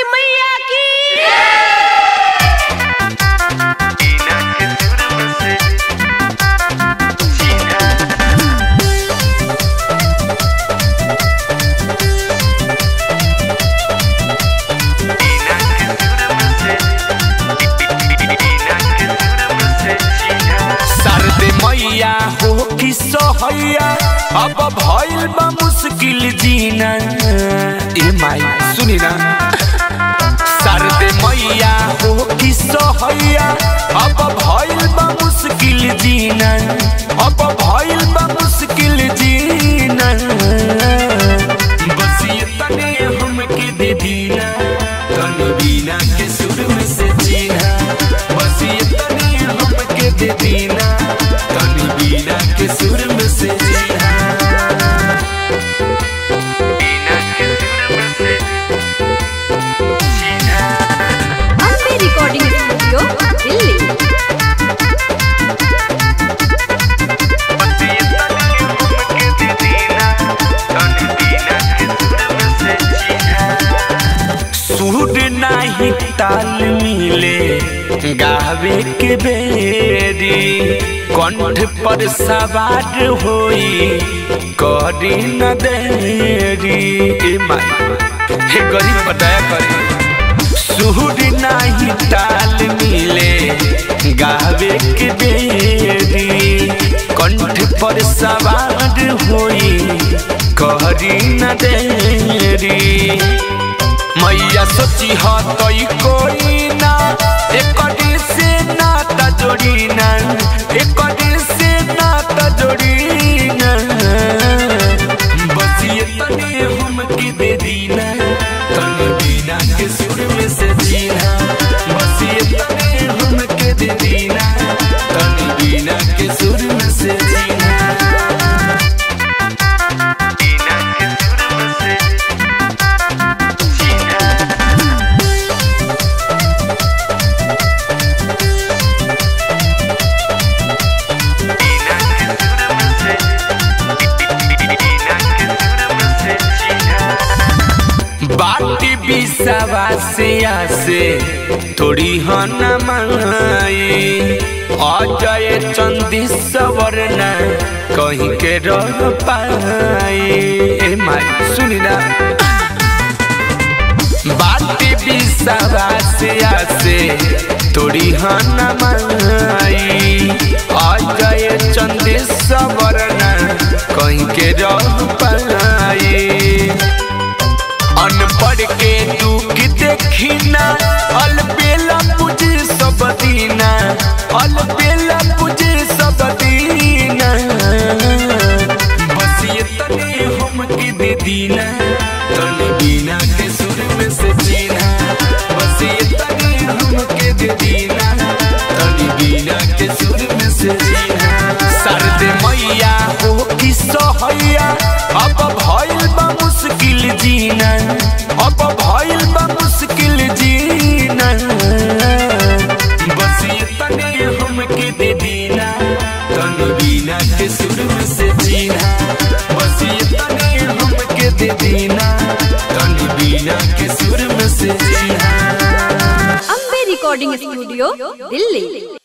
सरस्वती मैया की। हो कि सहैया अब भइल बा मुश्किल जीना। कि ताल मिले, गावे के बेरी कंठ पर सवार होई, करी न देरी। हे गरीब बताया करी। सूद नाही ताल मिले, गावे के बेरी कंठ पर सवार होई, करी न देरी। मैया सोची हाथ कोई। बिसावा से आसे थोड़ी हन माई अजय चंदी सवरना कहीं के रह पाई। ए माई, सुनी ना। बाटी बिसावा से आसे थोड़ी हन माई अजय चंदी सवरना कहीं के रह पाई। अनपढ़ के दुख पूजे सब दीना। सब दीना। बस ये तने हम के दे दीना। तने बिना के सुर में से जीना। बस ये तने हम के दे दीना। तने बिना के सुर में से जीना। मैया हो सहैया। अब भइल बा मुश्किल जीना। अब भइल हम दीना तन बिना के सुर से जीना। बस ये तने हम दे दीना तन बिना के सुर से जीना। Ambe recording studio Delhi.